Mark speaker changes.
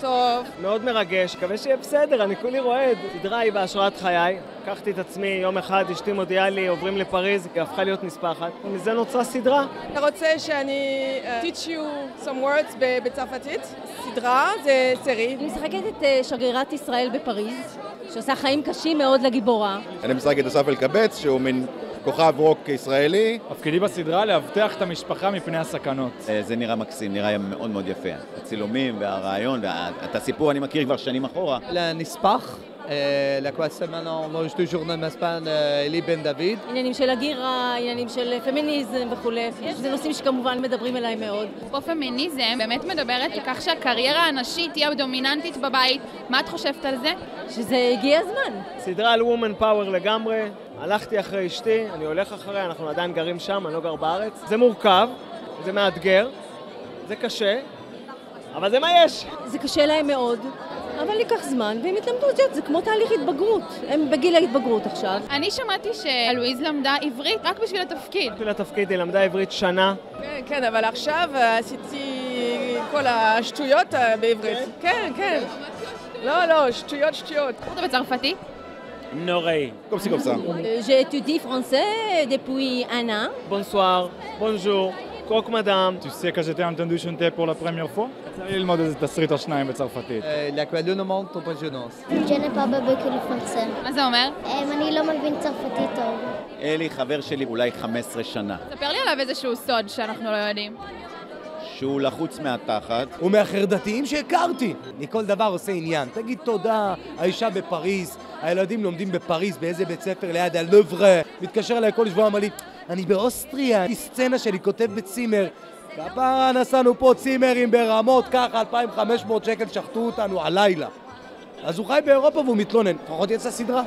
Speaker 1: טוב.
Speaker 2: מאוד מרגש, מקווה שיהיה בסדר, אני כולי רועד. סדרה היא בהשראת חיי. לקחתי את עצמי, יום אחד אשתי מודיעה לי, עוברים לפריז, היא הפכה להיות נספחת, ומזה נוצרה סדרה.
Speaker 1: אתה רוצה שאני uh, teach you some words בצרפתית? סדרה זה סרי.
Speaker 3: אני משחקת את uh, שגרירת ישראל בפריז, שעושה חיים קשים מאוד לגיבורה.
Speaker 4: אני משחק את אסף אלקבץ, שהוא מין כוכב רוק ישראלי.
Speaker 5: תפקידי בסדרה לאבטח את המשפחה מפני הסכנות.
Speaker 4: זה נראה מקסים, נראה מאוד מאוד יפה. הצילומים והרעיון, ואת הסיפור אני מכיר כבר שנים אחורה.
Speaker 6: לנספח. לקואסה מנו, מוש דו ז'ורנל מספן אלי בן דוד.
Speaker 3: עניינים של הגירה, עניינים של פמיניזם וכולי. זה נושאים שכמובן מדברים אליי מאוד.
Speaker 7: פה פמיניזם באמת מדברת על כך שהקריירה הנשית תהיה דומיננטית בבית. מה את חושבת על זה?
Speaker 3: שזה הגיע הזמן.
Speaker 2: סדרה על וומן פאוור לגמרי. הלכתי אחרי אשתי, אני הולך אחריה, אנחנו עדיין גרים שם, אני לא גר בארץ. זה מורכב, זה מאתגר, זה קשה, אבל זה מה יש.
Speaker 3: זה קשה להם מאוד. אבל ייקח זמן, והם יתלמדו את זה, זה כמו תהליך התבגרות. הם בגיל ההתבגרות עכשיו.
Speaker 7: אני שמעתי שלואיז למדה עברית רק בשביל התפקיד.
Speaker 2: בשביל התפקיד היא למדה עברית שנה.
Speaker 1: כן, כן, אבל עכשיו עשיתי כל השטויות בעברית. כן, כן. לא, לא, שטויות, שטויות.
Speaker 7: אתה בצרפתית?
Speaker 2: נוראי.
Speaker 4: קומסי קומסה.
Speaker 3: J'étudie français depuis un an.
Speaker 2: בונסואר, בונז'ור. קוק מדאם.
Speaker 5: Tu sais que j'étais entendu chanter pour la première fois? יצא לי ללמוד איזה תסריט או שניים בצרפתית.
Speaker 6: לאקוולונות טופז'ונוס.
Speaker 8: ג'נה פאבה בקל פרנסה.
Speaker 7: מה זה אומר?
Speaker 8: אני לא מבין צרפתית טוב.
Speaker 4: אלי חבר שלי אולי 15 שנה.
Speaker 7: ספר לי עליו איזשהו סוד שאנחנו לא יודעים.
Speaker 4: שהוא לחוץ מהתחת.
Speaker 6: הוא מהחרדתיים שהכרתי. מכל דבר עושה עניין. תגיד תודה, האישה בפריז, הילדים לומדים בפריז באיזה בית ספר ליד הלוברה. מתקשר אליי כל שבוע, אמר לי, אני באוסטריה, יש סצנה שלי כותב בצימר. כפרה נסענו פה צימרים ברמות, ככה 2,500 שקל שחטו אותנו הלילה. אז הוא חי באירופה והוא מתלונן. לפחות יצא סדרה.